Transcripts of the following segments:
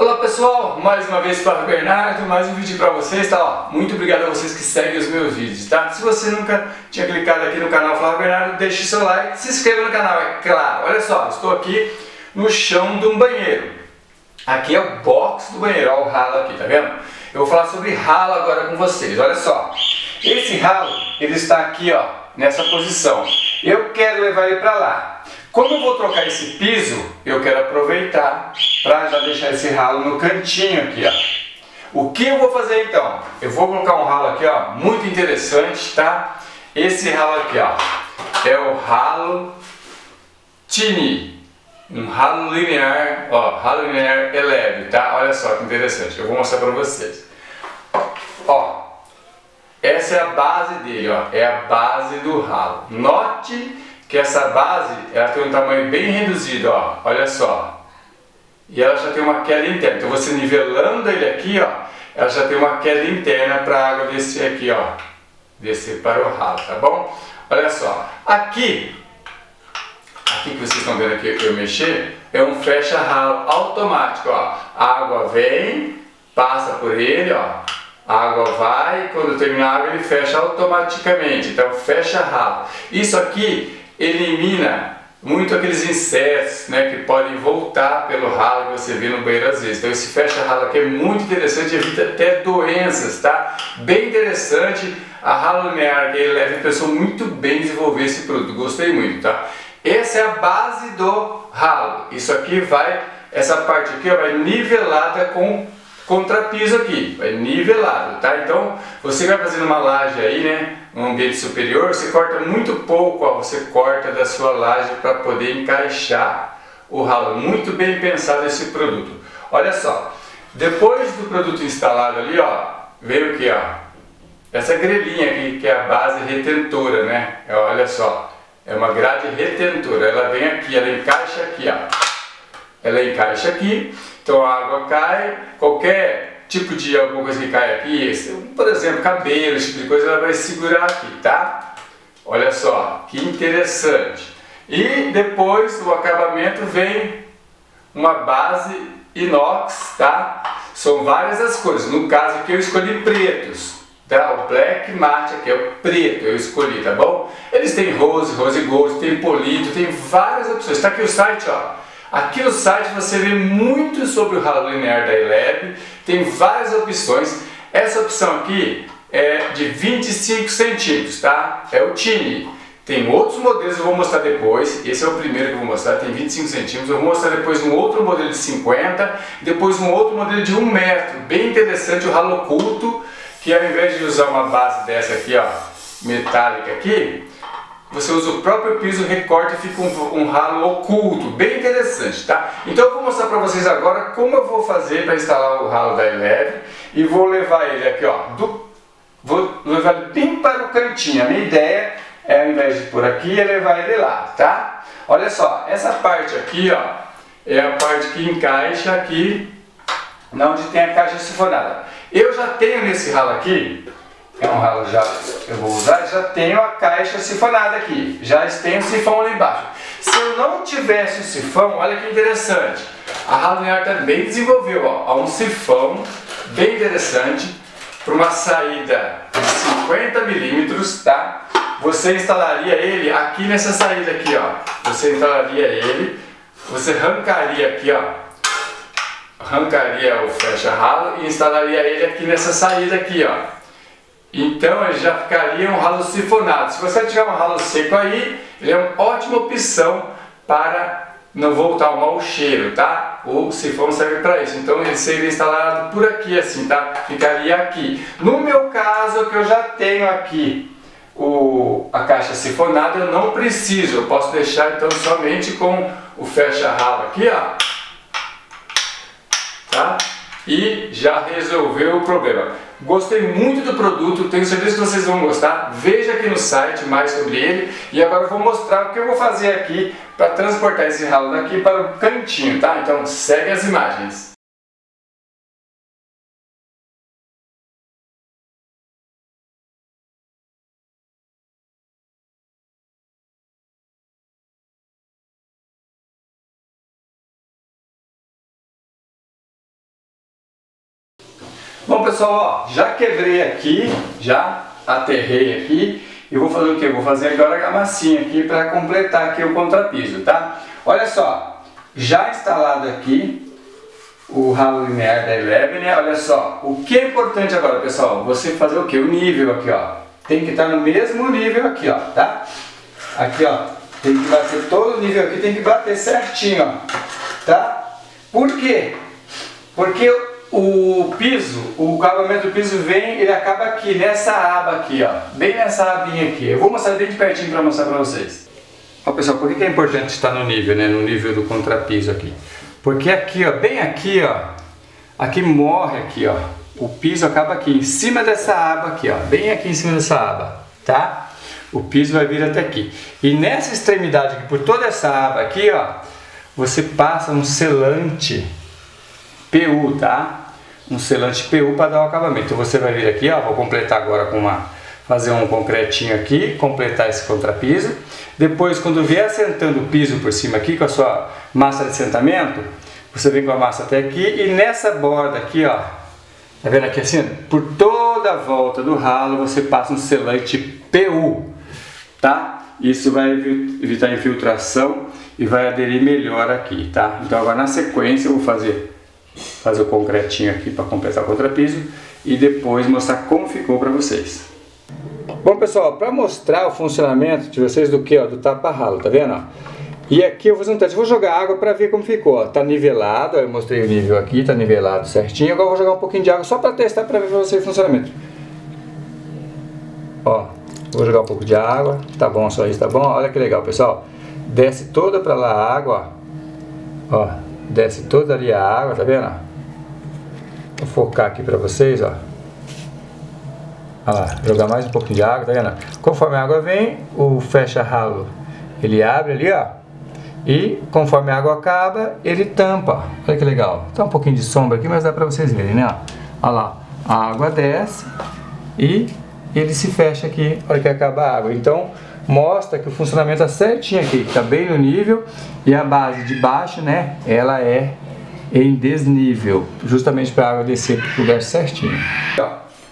Olá pessoal, mais uma vez para o Bernardo, mais um vídeo para vocês, tá? Muito obrigado a vocês que seguem os meus vídeos, tá? Se você nunca tinha clicado aqui no canal Flávio Bernardo, deixe seu like, se inscreva no canal, é claro. Olha só, estou aqui no chão de um banheiro. Aqui é o box do banheiro, olha o ralo aqui, tá vendo? Eu vou falar sobre ralo agora com vocês, olha só. Esse ralo, ele está aqui, ó, nessa posição. Eu quero levar ele para lá. Como eu vou trocar esse piso, eu quero aproveitar para já deixar esse ralo no cantinho aqui, ó. O que eu vou fazer então? Eu vou colocar um ralo aqui, ó, muito interessante, tá? Esse ralo aqui, ó, é o ralo Tini, um ralo linear, ó, ralo linear eleve, tá? Olha só que interessante, eu vou mostrar para vocês. Ó, essa é a base dele, ó, é a base do ralo. Note que essa base ela tem um tamanho bem reduzido, ó, olha só. E ela já tem uma queda interna. Então você nivelando ele aqui, ó, ela já tem uma queda interna para a água descer aqui, ó, descer para o ralo, tá bom? Olha só, aqui, aqui que vocês estão vendo aqui eu mexer, é um fecha ralo automático, ó. A água vem, passa por ele, ó, a água vai, quando terminar a água ele fecha automaticamente, então fecha ralo. Isso aqui elimina muito aqueles insetos né, que podem voltar pelo ralo que você vê no banheiro às vezes. Então esse fecha-ralo aqui é muito interessante, evita até doenças, tá? Bem interessante, a ralo linear que ele leva a pessoa muito bem desenvolver esse produto, gostei muito, tá? Essa é a base do ralo, isso aqui vai, essa parte aqui ó, vai nivelada com contrapiso aqui, vai nivelado, tá? Então, você vai fazendo uma laje aí, né, um ambiente superior, você corta muito pouco, ó, você corta da sua laje para poder encaixar o ralo. Muito bem pensado esse produto. Olha só, depois do produto instalado ali, ó, veio aqui, ó, essa grelhinha aqui, que é a base retentora, né? É, olha só, é uma grade retentora, ela vem aqui, ela encaixa aqui, ó. Ela encaixa aqui então a água cai, qualquer tipo de alguma coisa que cai aqui, por exemplo, cabelo, esse tipo de coisa, ela vai segurar aqui, tá? Olha só, que interessante. E depois do acabamento vem uma base inox, tá? São várias as cores. No caso aqui eu escolhi pretos, tá? O black matte aqui é o preto, eu escolhi, tá bom? Eles têm rose, rose gold, tem polido, tem várias opções. Tá aqui o site, ó Aqui no site você vê muito sobre o ralo linear da Eleb, tem várias opções. Essa opção aqui é de 25 centímetros, tá? É o Tini. Tem outros modelos, eu vou mostrar depois. Esse é o primeiro que eu vou mostrar, tem 25 centímetros. Eu vou mostrar depois um outro modelo de 50, depois um outro modelo de 1 metro. Bem interessante, o ralo oculto, que ao invés de usar uma base dessa aqui, ó, metálica aqui, você usa o próprio piso, recorta e fica um, um, ralo oculto, bem interessante, tá? Então eu vou mostrar para vocês agora como eu vou fazer para instalar o ralo da Eleve e vou levar ele aqui, ó, do, vou levar ele bem para o cantinho. A minha ideia é, ao invés de por aqui, é levar ele lá, tá? Olha só, essa parte aqui, ó, é a parte que encaixa aqui, onde tem a caixa sifonada. Eu já tenho nesse ralo aqui é um ralo já eu vou usar, já tenho a caixa sifonada aqui, já tem o sifão ali embaixo. Se eu não tivesse o sifão, olha que interessante, a ralo linear também desenvolveu ó, um sifão bem interessante para uma saída de 50 milímetros, tá? Você instalaria ele aqui nessa saída aqui, ó. Você instalaria ele, você arrancaria aqui, ó, arrancaria o fecha-ralo e instalaria ele aqui nessa saída aqui, ó. Então ele já ficaria um ralo sifonado. Se você tiver um ralo seco aí, ele é uma ótima opção para não voltar o mau cheiro, tá? O sifão serve para isso. Então ele seria instalado por aqui assim, tá? Ficaria aqui. No meu caso, que eu já tenho aqui o, a caixa sifonada, eu não preciso. Eu posso deixar então somente com o fecha-ralo aqui, ó. Tá? E já resolveu o problema. Gostei muito do produto, tenho certeza que vocês vão gostar. Veja aqui no site mais sobre ele. E agora eu vou mostrar o que eu vou fazer aqui para transportar esse ralo daqui para o cantinho, tá? Então segue as imagens. Bom pessoal, ó, já quebrei aqui, já aterrei aqui e vou fazer o que? Vou fazer agora a massinha aqui para completar aqui o contrapiso, tá? Olha só, já instalado aqui o ralo linear da Eleven, né? olha só, o que é importante agora pessoal? Você fazer o que? O nível aqui, ó, tem que estar no mesmo nível aqui, ó, tá? Aqui, ó, tem que bater todo o nível aqui, tem que bater certinho, ó, tá? Por quê? Porque o piso, o acabamento do piso vem, ele acaba aqui, nessa aba aqui, ó. Bem nessa abinha aqui. Eu vou mostrar bem de pertinho para mostrar para vocês. Ó pessoal, por que é importante estar no nível, né? No nível do contrapiso aqui. Porque aqui, ó, bem aqui, ó. Aqui morre aqui, ó. O piso acaba aqui, em cima dessa aba aqui, ó. Bem aqui em cima dessa aba, tá? O piso vai vir até aqui. E nessa extremidade aqui, por toda essa aba aqui, ó. Você passa um selante PU, tá? Um selante PU para dar o acabamento. Então você vai vir aqui, ó, vou completar agora com uma, fazer um concretinho aqui, completar esse contrapiso. Depois, quando vier assentando o piso por cima aqui com a sua massa de assentamento, você vem com a massa até aqui e nessa borda aqui, ó, tá vendo aqui assim? Por toda a volta do ralo você passa um selante PU, tá? Isso vai evitar infiltração e vai aderir melhor aqui, tá? Então agora na sequência eu vou fazer fazer o concretinho aqui para completar o contrapiso e depois mostrar como ficou para vocês. Bom pessoal, para mostrar o funcionamento de vocês do que? Do tapa-ralo, tá vendo? E aqui eu vou fazer um teste, vou jogar água para ver como ficou. Ó. Tá nivelado, eu mostrei o nível aqui, tá nivelado certinho. Agora eu vou jogar um pouquinho de água só para testar para ver para vocês o funcionamento. Ó, vou jogar um pouco de água, tá bom, só isso, tá bom? Olha que legal pessoal, desce toda para lá a água, ó. ó desce toda ali a água, tá vendo? Vou focar aqui para vocês, ó. Olha lá, jogar mais um pouquinho de água, tá vendo? Conforme a água vem, o fecha ralo, ele abre ali, ó. E conforme a água acaba, ele tampa. Olha que legal. Tá um pouquinho de sombra aqui, mas dá para vocês verem, né? Olha lá, a água desce e ele se fecha aqui, olha que acaba a água. Então, mostra que o funcionamento está certinho aqui, está bem no nível e a base de baixo, né, ela é em desnível, justamente para a água descer para o lugar certinho.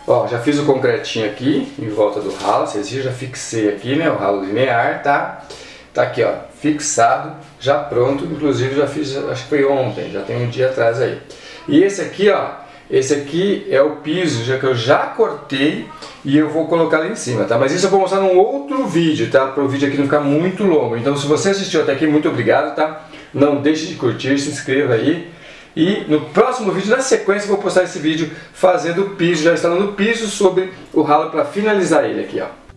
Ó, já fiz o concretinho aqui, em volta do ralo, vocês viram, já fixei aqui, né, o ralo linear, tá? Tá aqui, ó, fixado, já pronto, inclusive já fiz, acho que foi ontem, já tem um dia atrás aí. E esse aqui, ó, esse aqui é o piso, já que eu já cortei e eu vou colocar lá em cima, tá? Mas isso eu vou mostrar num outro vídeo, tá? Para o vídeo aqui não ficar muito longo. Então se você assistiu até aqui, muito obrigado, tá? Não deixe de curtir, se inscreva aí. E no próximo vídeo, na sequência, vou postar esse vídeo fazendo o piso, já instalando o piso sobre o ralo para finalizar ele aqui, ó.